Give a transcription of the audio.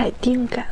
海定感。